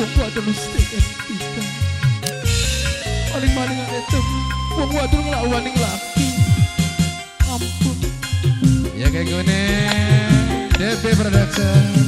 Wong wadon mesti kita Paling maling ada tem Wong wadon ngelawan yang laki. Ampun. Ya kayak gue nih DP Production.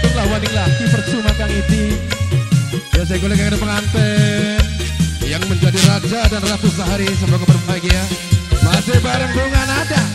matung lah laki percuma kang iti. Ya saya golek ada pengantin Yang menjadi raja dan ratu sehari. Semoga berbahagia. Masih bareng bunga nada.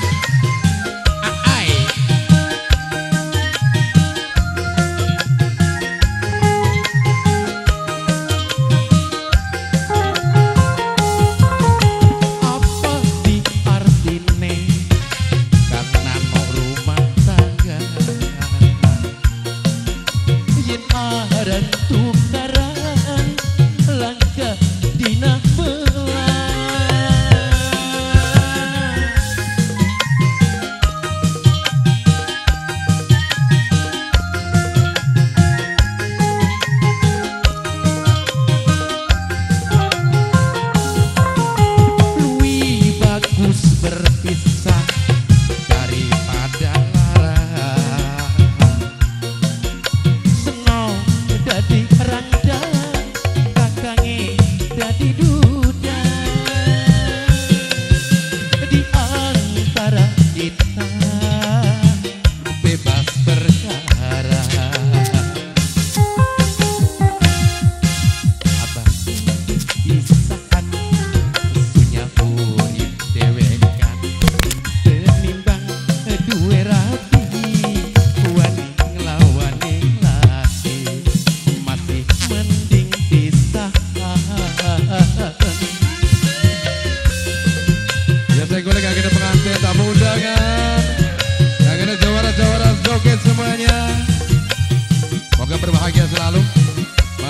Tu.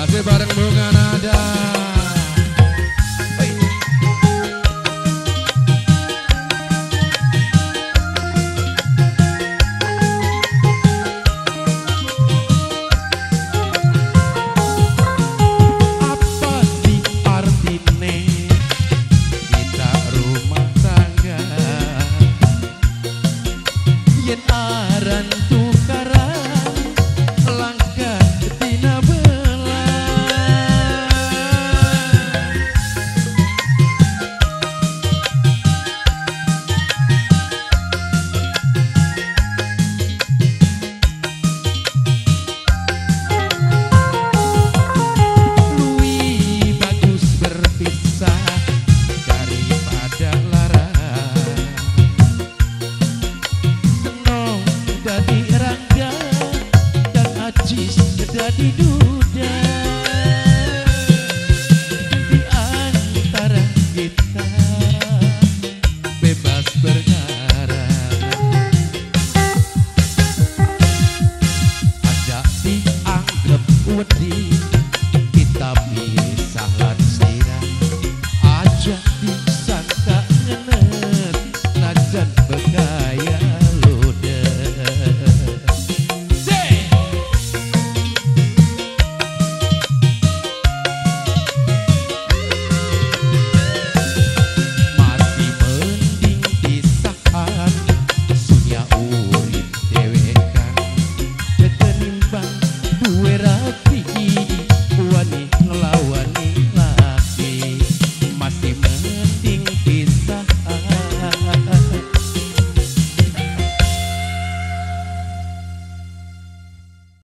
Masih bareng Bunga Nada jadi duda.